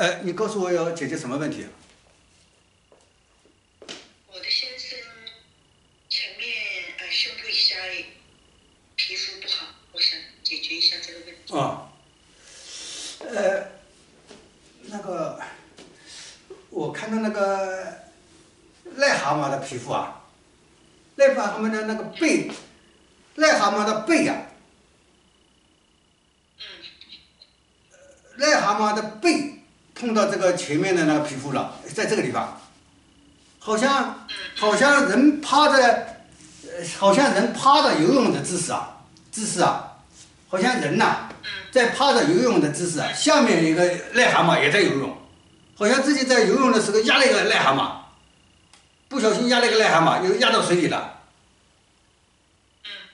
呃，你告诉我要解决什么问题？我的先生前面呃胸部以下皮肤不好，我想解决一下这个问题。啊，呃，那个，我看到那个癞蛤蟆的皮肤啊，癞蛤蟆的那个背，癞蛤蟆的背呀、癞蛤蟆的背碰到这个前面的那个皮肤了，在这个地方，好像好像人趴着，呃，好像人趴着游泳的姿势啊，姿势啊，好像人呐、在趴着游泳的姿势啊，下面一个癞蛤蟆也在游泳，好像自己在游泳的时候压了一个癞蛤蟆，不小心压了一个癞蛤蟆，又压到水里了。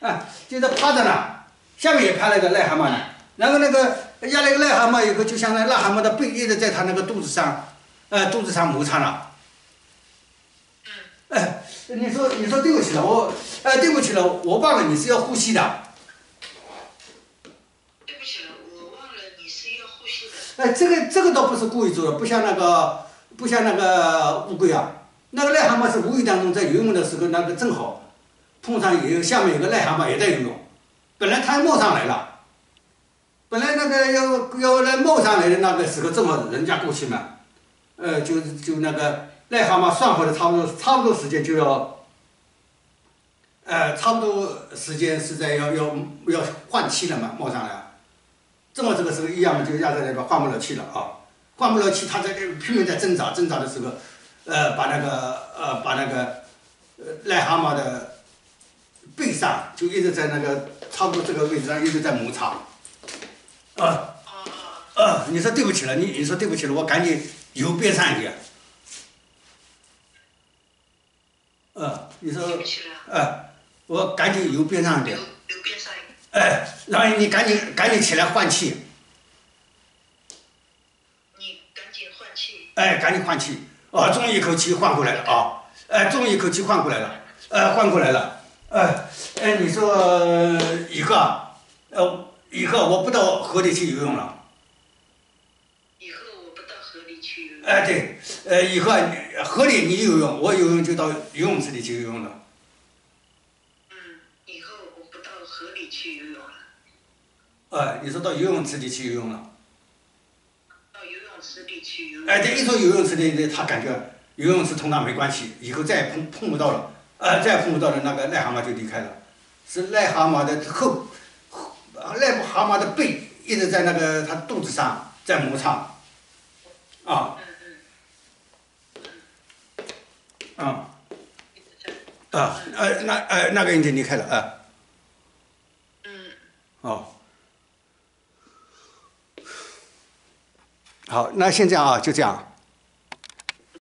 啊，就在趴着呢，下面也趴了一个癞蛤蟆呢，然后那个压了一个癞蛤蟆以后，就像那癞蛤蟆的背一直在他那个肚子上，呃，肚子上摩擦了。哎，你说你说对不起了，我，哎，对不起了，我忘了你是要呼吸的。对不起了，我忘了你是要呼吸的。哎，这个这个倒不是故意做的，不像那个不像那个乌龟啊，那个癞蛤蟆是无意当中在游泳的时候，那个正好碰上有下面有个癞蛤蟆也在游泳，本来它冒上来了，本来那个要要来冒上来的那个时候，正好人家过去嘛，呃，就就那个癞蛤蟆算好了，差不多差不多时间就要，呃，差不多时间是在要要要换气了嘛，冒上来。正好这个时候一样嘛，就压在那个换不了气了啊，换不了气，他在拼命在挣扎，挣扎的时候，呃，把那个呃把那个癞蛤蟆的背上就一直在那个差不多这个位置上一直在摩擦，啊啊，你说对不起了，你你说对不起了，我赶紧游边上一点，呃，你说对不起了，呃，我赶紧游边上一点留。留边上一个。哎，然后你赶紧赶紧起来换气，你赶紧换气。哎，赶紧换气，啊，终于一口气换过来了啊，哎，终于一口气换过来了，呃，换过来了，哎，哎，你说一个啊，呃，以后我不到河里去游泳了，以后我不到河里去游泳。哎，对，呃，以后河里你游泳，我游泳就到游泳池里去游泳了，嗯，以后我不到河里去游泳了，哎，你说到游泳池里去游泳了，到游泳池里去游泳。哎，对，一说游泳池里，他感觉游泳池同他没关系，以后再也碰碰不到了，呃，再也碰不到了，那个癞蛤蟆就离开了，是癞蛤蟆的，后癞蛤蟆的背一直在那个它肚子上在摩擦，啊，嗯啊。啊，呃，那呃那个已经离开了，啊，嗯，哦，好，那现在啊，就这样。